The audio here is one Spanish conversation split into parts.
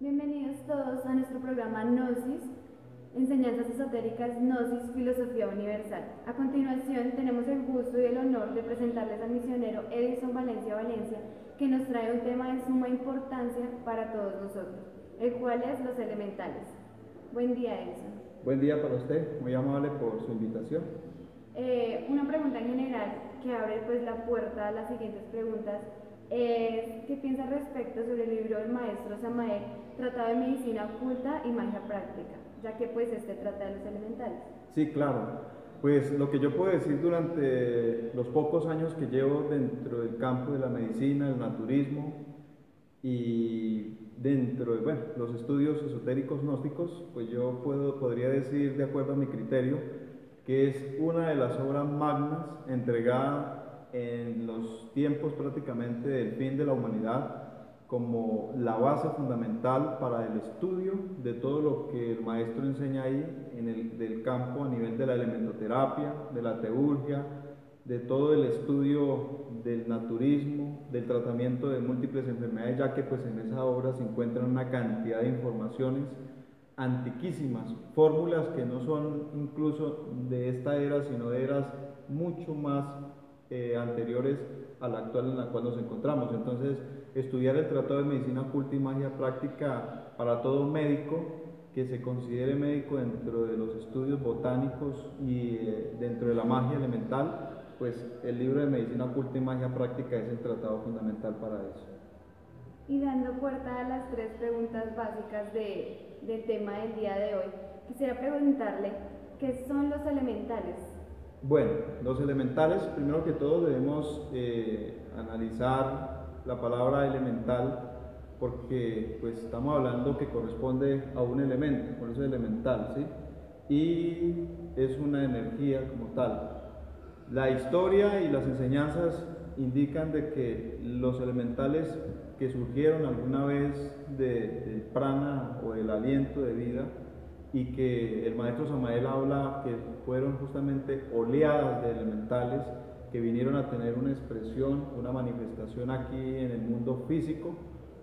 Bienvenidos todos a nuestro programa Gnosis, Enseñanzas Esotéricas Gnosis Filosofía Universal. A continuación tenemos el gusto y el honor de presentarles al misionero Edison Valencia Valencia, que nos trae un tema de suma importancia para todos nosotros, el cual es los elementales. Buen día Edison. Buen día para usted, muy amable por su invitación. Eh, una pregunta en general que abre pues la puerta a las siguientes preguntas es ¿qué piensa respecto sobre el libro del maestro Samael, Tratado de Medicina Oculta y Magia Práctica, ya que pues este trata de los elementales? Sí, claro. Pues lo que yo puedo decir durante los pocos años que llevo dentro del campo de la medicina, el naturismo y dentro de bueno, los estudios esotéricos gnósticos, pues yo puedo, podría decir de acuerdo a mi criterio que es una de las obras magnas entregada en los tiempos prácticamente del fin de la humanidad como la base fundamental para el estudio de todo lo que el maestro enseña ahí en el del campo a nivel de la elementoterapia, de la teurgia, de todo el estudio del naturismo, del tratamiento de múltiples enfermedades, ya que pues en esa obra se encuentran una cantidad de informaciones antiquísimas, fórmulas que no son incluso de esta era, sino de eras mucho más eh, anteriores a la actual en la cual nos encontramos. Entonces, estudiar el Tratado de Medicina Oculta y Magia Práctica para todo médico que se considere médico dentro de los estudios botánicos y eh, dentro de la magia elemental, pues el libro de Medicina Oculta y Magia Práctica es el tratado fundamental para eso. Y dando puerta a las tres preguntas básicas de, del tema del día de hoy, quisiera preguntarle, ¿qué son los elementales? Bueno, los elementales, primero que todo debemos eh, analizar la palabra elemental porque pues estamos hablando que corresponde a un elemento, por eso es elemental, ¿sí? Y es una energía como tal. La historia y las enseñanzas indican de que los elementales que surgieron alguna vez del prana o del aliento de vida y que el maestro Samael habla que fueron justamente oleadas de elementales que vinieron a tener una expresión, una manifestación aquí en el mundo físico,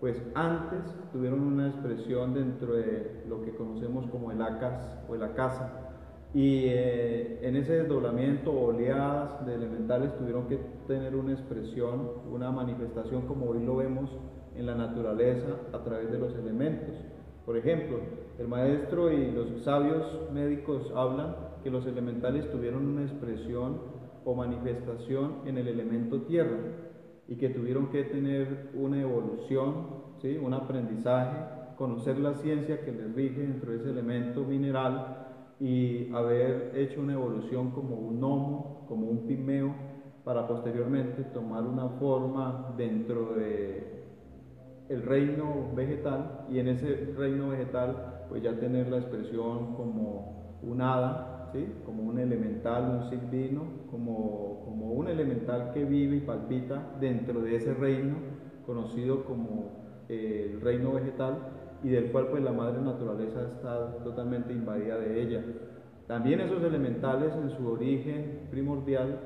pues antes tuvieron una expresión dentro de lo que conocemos como el acas o el acasa. Y eh, en ese desdoblamiento, oleadas de elementales tuvieron que tener una expresión, una manifestación como hoy lo vemos en la naturaleza a través de los elementos. Por ejemplo, el maestro y los sabios médicos hablan que los elementales tuvieron una expresión o manifestación en el elemento tierra y que tuvieron que tener una evolución, ¿sí? un aprendizaje, conocer la ciencia que les rige dentro de ese elemento mineral y haber hecho una evolución como un gnomo, como un pimeo, para posteriormente tomar una forma dentro de el reino vegetal y en ese reino vegetal pues ya tener la expresión como un hada como un elemental, un silvino, como, como un elemental que vive y palpita dentro de ese reino conocido como eh, el reino vegetal y del cual pues la madre naturaleza está totalmente invadida de ella. También esos elementales en su origen primordial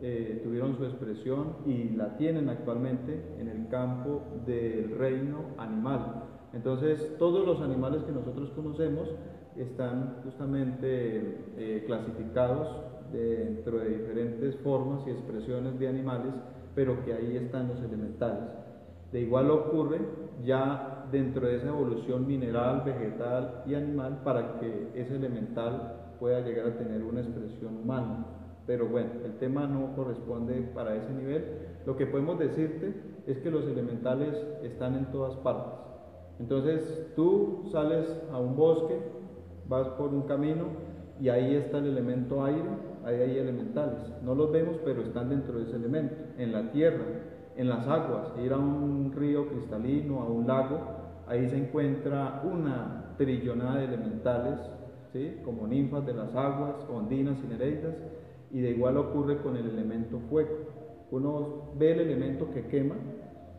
eh, tuvieron su expresión y la tienen actualmente en el campo del reino animal. Entonces todos los animales que nosotros conocemos están justamente eh, clasificados dentro de diferentes formas y expresiones de animales, pero que ahí están los elementales. De igual ocurre ya dentro de esa evolución mineral, vegetal y animal para que ese elemental pueda llegar a tener una expresión humana. Pero bueno, el tema no corresponde para ese nivel. Lo que podemos decirte es que los elementales están en todas partes. Entonces tú sales a un bosque vas por un camino y ahí está el elemento aire, ahí hay elementales. No los vemos, pero están dentro de ese elemento. En la tierra, en las aguas, ir a un río cristalino, a un lago, ahí se encuentra una trillonada de elementales, ¿sí? como ninfas de las aguas, ondinas y nereidas, y de igual ocurre con el elemento fuego. Uno ve el elemento que quema,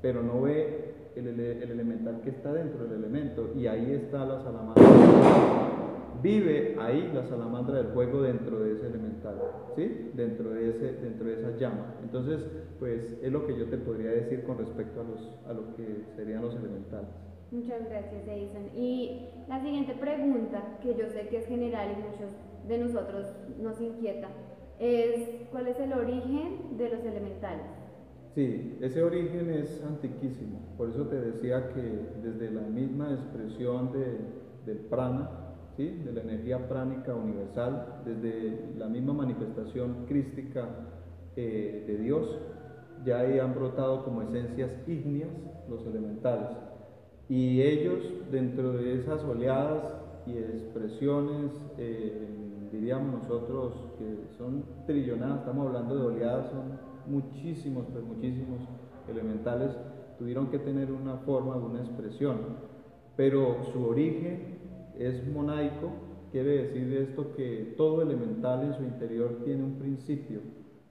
pero no ve el, el elemental que está dentro del elemento, y ahí está la salamandra vive ahí la salamandra del fuego dentro de ese elemental, ¿sí? Dentro de, ese, dentro de esa llama. Entonces, pues es lo que yo te podría decir con respecto a, los, a lo que serían los elementales. Muchas gracias, Edison. Y la siguiente pregunta, que yo sé que es general y muchos de nosotros nos inquieta, es ¿cuál es el origen de los elementales? Sí, ese origen es antiquísimo. Por eso te decía que desde la misma expresión del prana, ¿sí? de la energía pránica universal, desde la misma manifestación crística eh, de Dios, ya ahí han brotado como esencias ígneas los elementales. Y ellos, dentro de esas oleadas y expresiones, eh, diríamos nosotros que son trillonadas, estamos hablando de oleadas, son muchísimos, pero muchísimos elementales, tuvieron que tener una forma, una expresión. Pero su origen es monaico, quiere decir esto que todo elemental en su interior tiene un principio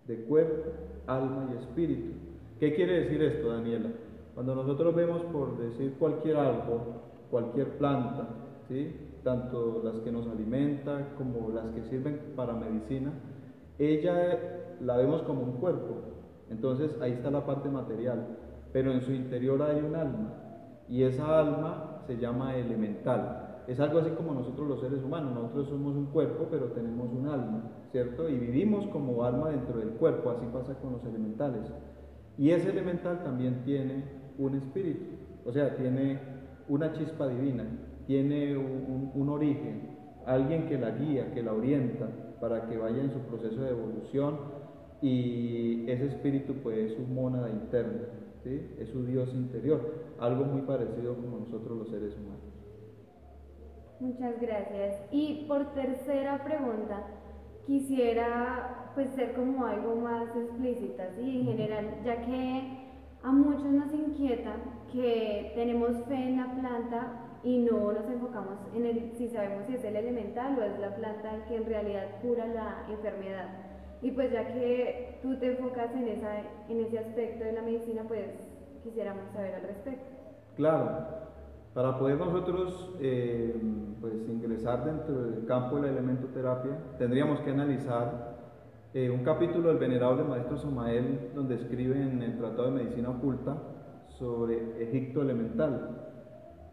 de cuerpo, alma y espíritu. ¿Qué quiere decir esto, Daniela? Cuando nosotros vemos, por decir cualquier árbol, cualquier planta, ¿sí? tanto las que nos alimentan como las que sirven para medicina, ella la vemos como un cuerpo. Entonces ahí está la parte material, pero en su interior hay un alma y esa alma se llama elemental. Es algo así como nosotros los seres humanos, nosotros somos un cuerpo, pero tenemos un alma, ¿cierto? Y vivimos como alma dentro del cuerpo, así pasa con los elementales. Y ese elemental también tiene un espíritu, o sea, tiene una chispa divina, tiene un, origen, alguien que la guía, que la orienta para que vaya en su proceso de evolución y ese espíritu pues es su mónada interna, ¿sí? es su Dios interior, algo muy parecido como nosotros los seres humanos. Muchas gracias. Y por tercera pregunta, quisiera pues ser como algo más explícita, ¿sí? En general, ya que a muchos nos inquieta que tenemos fe en la planta y no nos enfocamos en el, si sabemos si es el elemental o es la planta que en realidad cura la enfermedad. Y pues ya que tú te enfocas en, esa, en ese aspecto de la medicina, pues quisiéramos saber al respecto. Claro, para poder nosotros eh, pues ingresar dentro del campo de la elementoterapia, tendríamos que analizar eh, un capítulo del venerable maestro Somael donde escribe en el Tratado de Medicina Oculta sobre Egipto elemental.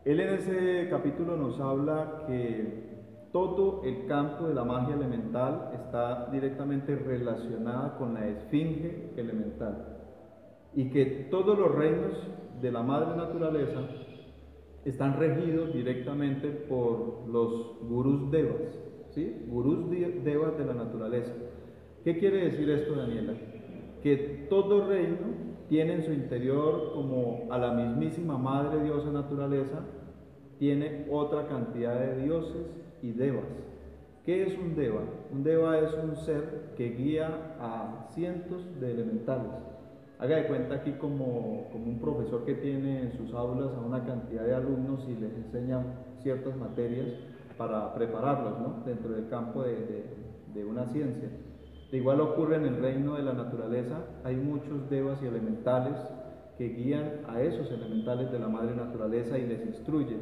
Él en ese capítulo nos habla que todo el campo de la magia elemental está directamente relacionada con la esfinge elemental y que todos los reinos de la madre naturaleza están regidos directamente por los gurús devas, ¿sí? gurús devas de la naturaleza. ¿Qué quiere decir esto, Daniela? Que todo reino tiene en su interior como a la mismísima Madre Diosa Naturaleza, tiene otra cantidad de dioses y devas. ¿Qué es un deva? Un deva es un ser que guía a cientos de elementales. Haga de cuenta aquí como, como un profesor que tiene en sus aulas a una cantidad de alumnos y les enseña ciertas materias para prepararlos ¿no? dentro del campo de, de una ciencia. De igual ocurre en el reino de la naturaleza, hay muchos devas y elementales que guían a esos elementales de la madre naturaleza y les instruyen.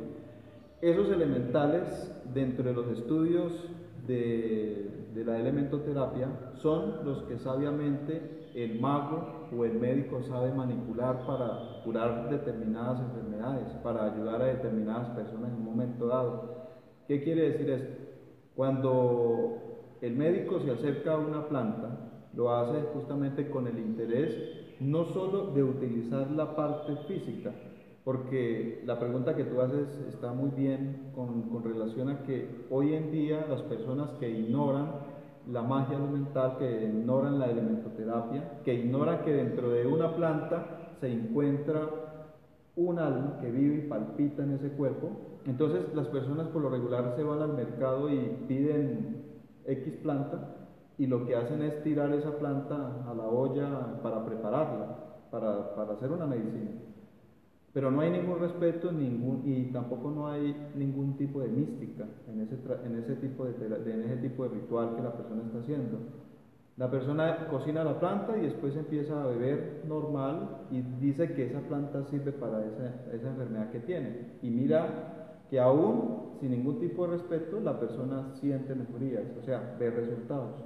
Esos elementales, dentro de los estudios de, de la elementoterapia, son los que sabiamente el mago o el médico sabe manipular para curar determinadas enfermedades, para ayudar a determinadas personas en un momento dado. ¿Qué quiere decir esto? Cuando el médico se acerca a una planta, lo hace justamente con el interés no solo de utilizar la parte física, porque la pregunta que tú haces está muy bien con, con, relación a que hoy en día las personas que ignoran la magia elemental, que ignoran la elementoterapia, que ignoran que dentro de una planta se encuentra un alma que vive y palpita en ese cuerpo, entonces las personas por lo regular se van al mercado y piden X planta y lo que hacen es tirar esa planta a la olla para prepararla, para, para hacer una medicina. Pero no hay ningún respeto ningún, y tampoco no hay ningún tipo de mística en ese, en, ese tipo de, en ese tipo de ritual que la persona está haciendo. La persona cocina la planta y después empieza a beber normal y dice que esa planta sirve para esa, esa enfermedad que tiene. Y mira que aún sin ningún tipo de respeto la persona siente mejorías, o sea, ve resultados.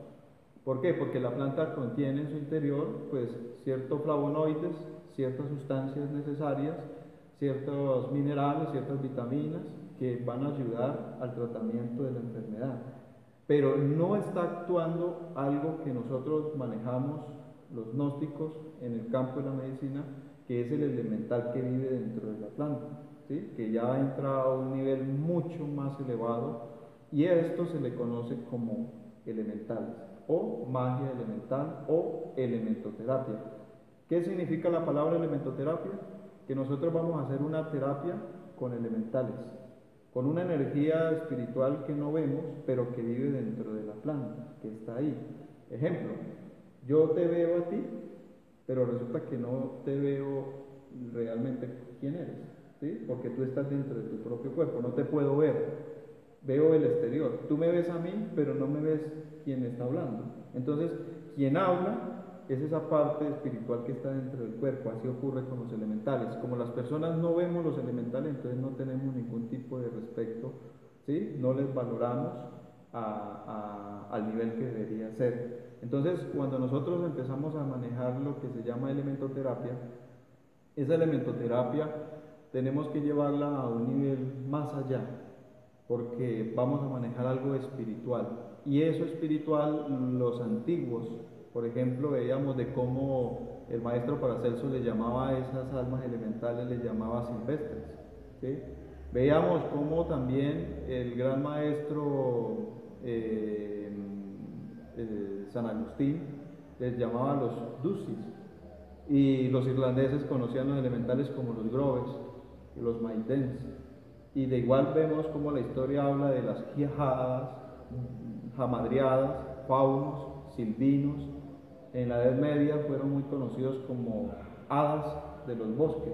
¿Por qué? Porque la planta contiene en su interior pues ciertos flavonoides, ciertas sustancias necesarias, ciertos minerales, ciertas vitaminas que van a ayudar al tratamiento de la enfermedad. Pero no está actuando algo que nosotros manejamos los gnósticos en el campo de la medicina, que es el elemental que vive dentro de la planta, ¿sí? que ya entra a un nivel mucho más elevado y a esto se le conoce como elementales o magia elemental o elementoterapia. ¿Qué significa la palabra elementoterapia? Que nosotros vamos a hacer una terapia con elementales, con una energía espiritual que no vemos, pero que vive dentro de la planta, que está ahí. Ejemplo, yo te veo a ti, pero resulta que no te veo realmente quién eres, ¿sí? porque tú estás dentro de tu propio cuerpo, no te puedo ver, veo el exterior. Tú me ves a mí, pero no me ves quién está hablando. Entonces, quien habla es esa parte espiritual que está dentro del cuerpo. Así ocurre con los elementales. Como las personas no vemos los elementales, entonces no tenemos ningún tipo de respeto, ¿sí? no les valoramos al nivel que debería ser. Entonces, cuando nosotros empezamos a manejar lo que se llama elementoterapia, esa elementoterapia tenemos que llevarla a un nivel más allá, porque vamos a manejar algo espiritual. Y eso espiritual, los antiguos, por ejemplo, veíamos de cómo el maestro Paracelso le llamaba a esas almas elementales, le llamaba silvestres. Veíamos cómo también el gran maestro eh, eh, San Agustín les llamaba los ducis. Y los irlandeses conocían los elementales como los groves los maidens. Y de igual vemos como la historia habla de las quijadas, jamadriadas, faunos, silvinos. En la Edad Media fueron muy conocidos como hadas de los bosques.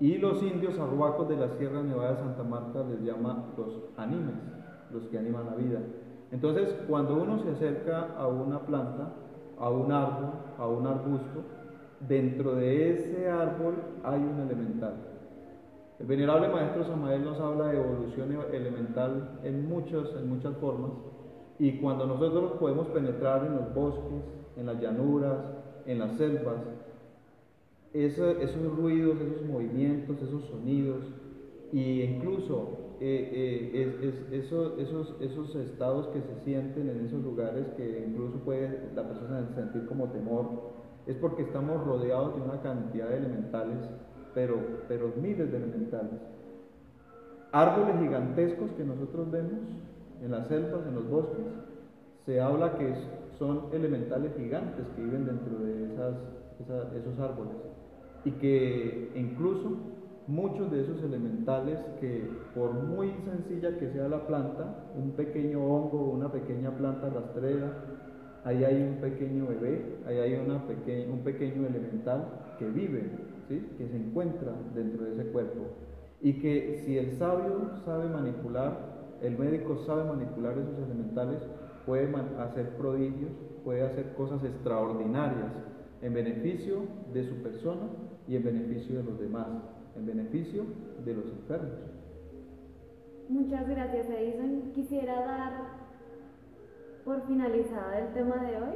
Y los indios arhuacos de la Sierra Nevada de Santa Marta les llama los animes, los que animan la vida. Entonces, cuando uno se acerca a una planta, a un árbol, a un arbusto, dentro de ese árbol hay un elemental. El venerable maestro Samael nos habla de evolución elemental en, muchos, en muchas formas y cuando nosotros podemos penetrar en los bosques, en las llanuras, en las selvas, esos ruidos, esos movimientos, esos sonidos e incluso eh, eh, esos, esos estados que se sienten en esos lugares que incluso puede la persona sentir como temor, es porque estamos rodeados de una cantidad de elementales pero, pero miles de elementales. Árboles gigantescos que nosotros vemos en las selvas, en los bosques, se habla que son elementales gigantes que viven dentro de esas, esos árboles y que incluso muchos de esos elementales que por muy sencilla que sea la planta, un pequeño hongo, una pequeña planta rastrera, ahí hay un pequeño bebé, ahí hay una un pequeño elemental que vive que se encuentra dentro de ese cuerpo. Y que si el sabio sabe manipular, el médico sabe manipular esos elementales, puede hacer prodigios, puede hacer cosas extraordinarias en beneficio de su persona y en beneficio de los demás, en beneficio de los enfermos. Muchas gracias, Edison. Quisiera dar por finalizada el tema de hoy.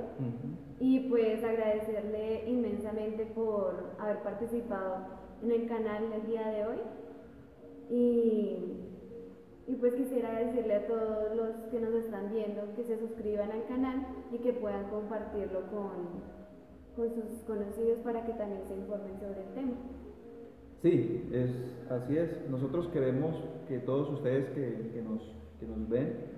Y pues agradecerle inmensamente por haber participado en el canal el día de hoy. Y, y, pues quisiera decirle a todos los se suscriban al canal y que puedan compartirlo con, con sus conocidos para que también se informen sobre el tema. Sí, es, así es. Nosotros queremos que todos ustedes que, que, nos, que nos ven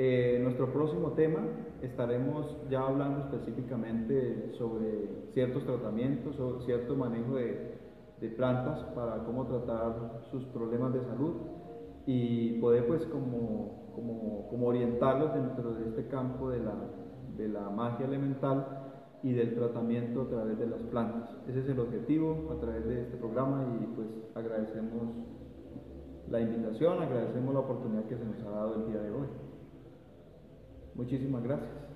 eh, nuestro próximo tema estaremos ya hablando específicamente sobre ciertos tratamientos, sobre cierto manejo de, plantas para cómo tratar sus problemas de salud y poder pues como, orientarlos dentro de este campo de la, de la magia elemental y del tratamiento a través de las plantas. Ese es el objetivo a través de este programa y pues agradecemos la invitación, agradecemos la oportunidad que se nos ha dado el día de hoy. Muchísimas gracias.